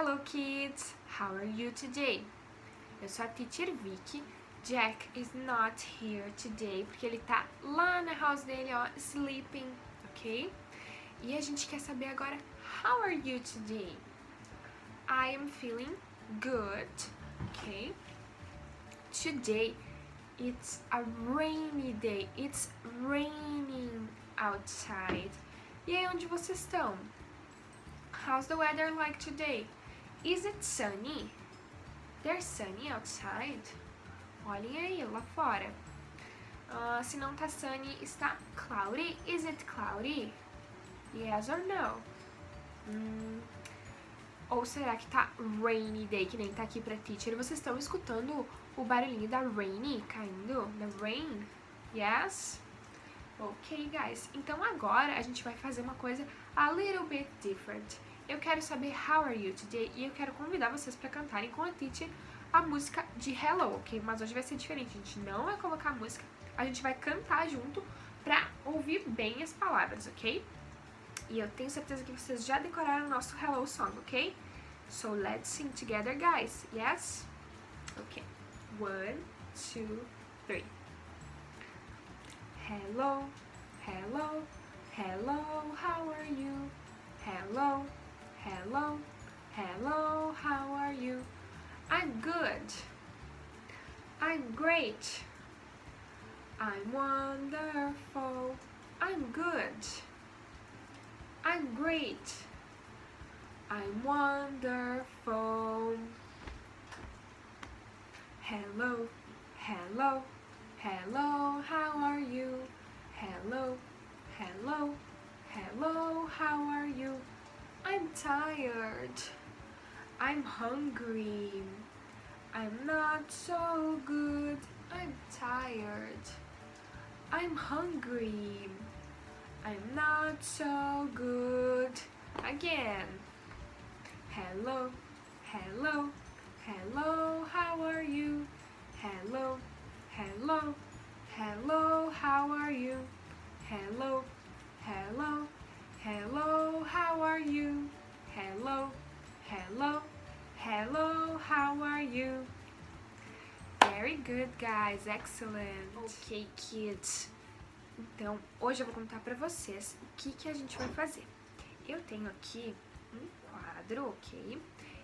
Hello kids, how are you today? Eu sou a Teacher Vicky. Jack is not here today porque ele tá lá na house dele, ó, sleeping, ok? E a gente quer saber agora, how are you today? I am feeling good, ok? Today it's a rainy day, it's raining outside. E aí, onde vocês estão? How's the weather like today? Is it sunny? There's sunny outside? Olhem aí, lá fora. Uh, se não tá sunny, está cloudy? Is it cloudy? Yes or no? Hum, ou será que tá rainy day, que nem tá aqui pra teacher? Vocês estão escutando o barulhinho da rainy caindo? Da rain? Yes? Ok, guys. Então agora a gente vai fazer uma coisa a little bit different. Eu quero saber how are you today e eu quero convidar vocês para cantarem com a teacher a música de Hello, ok? Mas hoje vai ser diferente. A gente não vai colocar a música, a gente vai cantar junto pra ouvir bem as palavras, ok? E eu tenho certeza que vocês já decoraram o nosso Hello Song, ok? So let's sing together, guys. Yes? Ok. One, two, three. Hello, hello, hello, how are you? Hello, hello, hello, how are you? I'm good. I'm great. I'm wonderful. I'm good. I'm great. I'm wonderful. Hello, hello, hello, how are you? Hello, hello, hello, how are you? I'm tired. I'm hungry. I'm not so good. I'm tired. I'm hungry. I'm not so good. Again. Hello, hello, hello, how are you? Hello, hello, hello, how are you? Hello, hello, hello, how are you? Hello, hello, hello, how are you? Very good, guys. Excellent. Ok, kids. Então, hoje eu vou contar pra vocês o que, que a gente vai fazer. Eu tenho aqui um quadro, ok?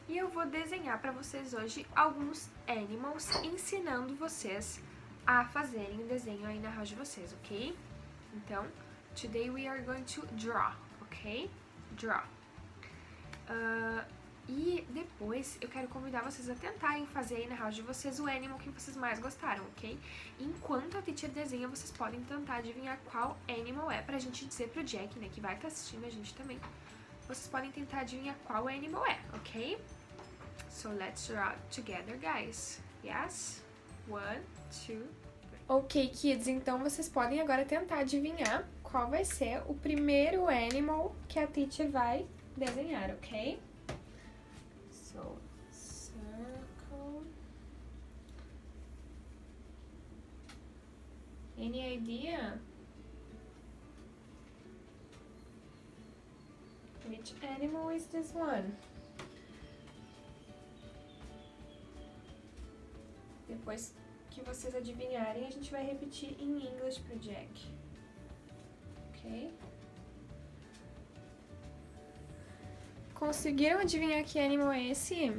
E eu vou desenhar pra vocês hoje alguns animals, ensinando vocês a fazerem o desenho aí na house de vocês, ok? Então, today we are going to draw, ok? Draw. Uh, e depois eu quero convidar vocês a tentarem fazer aí na house de vocês o animal que vocês mais gostaram, ok? Enquanto a teacher desenha, vocês podem tentar adivinhar qual animal é pra gente dizer pro Jack, né, que vai estar tá assistindo a gente também. Vocês podem tentar adivinhar qual animal é, ok? So let's draw together, guys. Yes? One, two, three. Ok, kids, então vocês podem agora tentar adivinhar qual vai ser o primeiro animal que a teacher vai desenhar, ok? So, circle. Any idea? Which animal is this one? Depois que vocês adivinharem, a gente vai repetir em inglês pro Jack. Conseguiram adivinhar que animal é esse?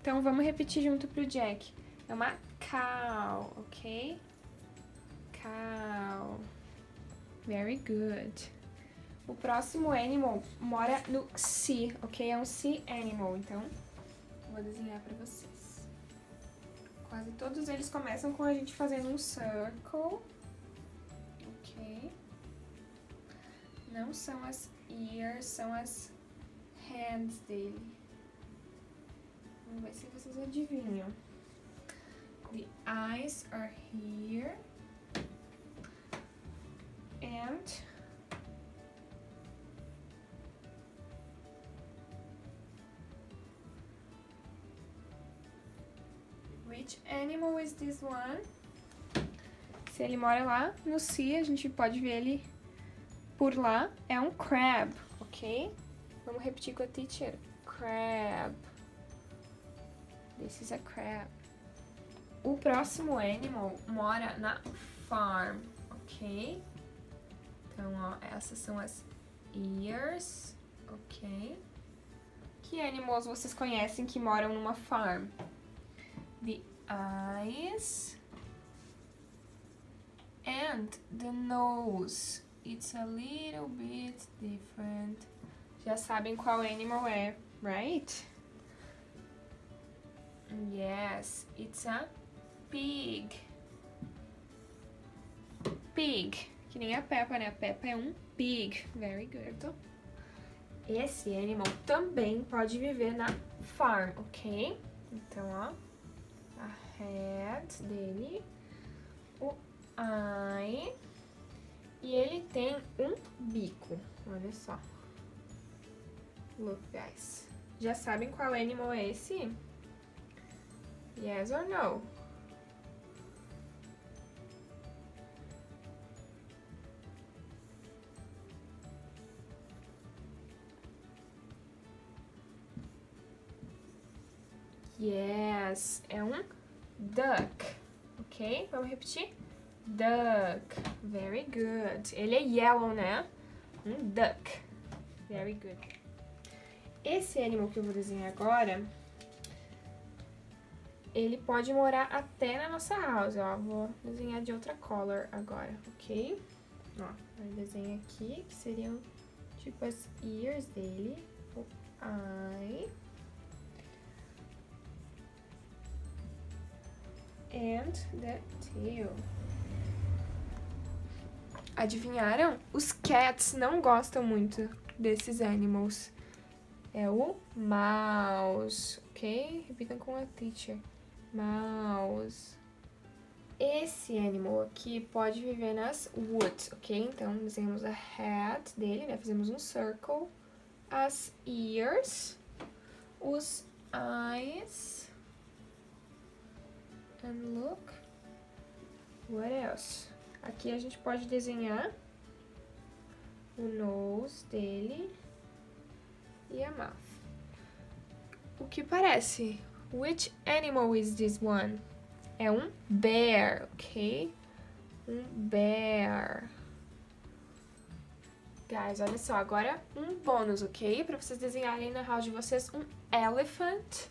Então vamos repetir junto pro Jack. É uma cow, ok? Cow. Very good. O próximo animal mora no sea, ok? É um sea animal, então vou desenhar pra vocês. Quase todos eles começam com a gente fazendo um circle, ok? Não são as ears, são as hands dele. Vamos ver se vocês adivinham. The eyes are here. And which animal is this one? Se ele mora lá no sea, a gente pode ver ele por lá. É um crab, ok? Vamos repetir com a teacher. Crab. This is a crab. O próximo animal mora na farm, ok? Então, ó, essas são as ears, ok? Que animals vocês conhecem que moram numa farm? The eyes and the nose. It's a little bit different. Já sabem qual animal é, right? Yes, it's a pig. Pig. Que nem a Peppa, né? A Peppa é um pig. Very good. Esse animal também pode viver na farm, ok? Então, ó. A head dele. O eye. E ele tem um bico. Olha só. Look, guys. Já sabem qual animal é esse? Yes or no? Yes, é um duck, ok? Vamos repetir? Duck, very good. Ele é yellow, né? Um duck, very good. Esse animal que eu vou desenhar agora, ele pode morar até na nossa house, ó. Vou desenhar de outra color agora, ok? Ó, eu desenho aqui, que seriam tipo as ears dele, o eye... and the tail. Adivinharam? Os cats não gostam muito desses animals. É o mouse, ok? Repitam com a teacher. Mouse. Esse animal aqui pode viver nas woods, ok? Então, desenhamos a head dele, né? Fizemos um circle. As ears. Os eyes And look. What else? Aqui a gente pode desenhar o nose dele e a mouth. O que parece? Which animal is this one? É um bear, ok? Um bear. Guys, olha só, agora um bônus, ok? Pra vocês desenharem na house de vocês um elephant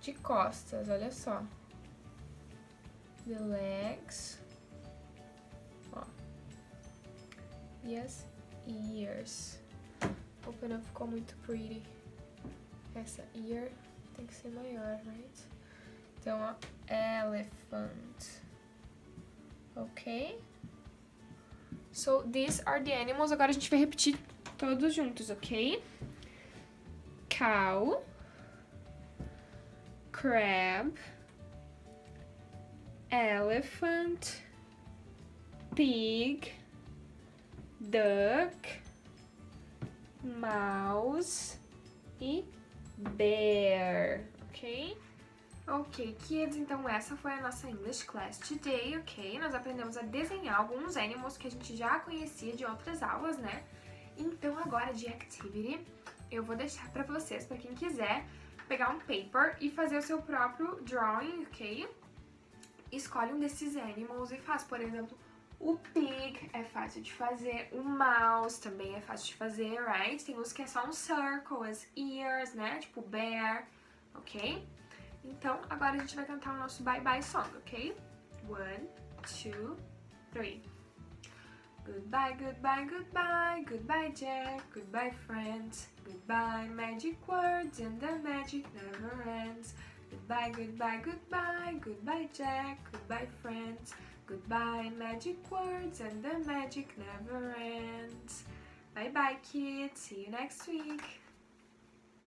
de costas, olha só the legs. As ears. Opa, não ficou muito pretty. Essa ear tem que ser maior, right? Então, ó, elephant. Ok? So, these are the animals. Agora a gente vai repetir todos juntos, ok? Cow. Crab elephant, pig, duck, mouse e bear, ok? Ok, kids, então essa foi a nossa English Class Today, ok? Nós aprendemos a desenhar alguns animals que a gente já conhecia de outras aulas, né? Então agora de activity, eu vou deixar pra vocês, pra quem quiser, pegar um paper e fazer o seu próprio drawing, ok? escolhe um desses animals e faz. Por exemplo, o pig é fácil de fazer, o mouse também é fácil de fazer, right? Tem uns que é só um circle, as ears, né? Tipo bear, ok? Então, agora a gente vai cantar o nosso bye-bye song, ok? One, two, three. Goodbye, goodbye, goodbye, goodbye Jack, goodbye friends, goodbye magic words and the magic never ends. Goodbye, goodbye, goodbye, goodbye Jack, goodbye friends, goodbye magic words and the magic never ends. Bye bye kids, see you next week.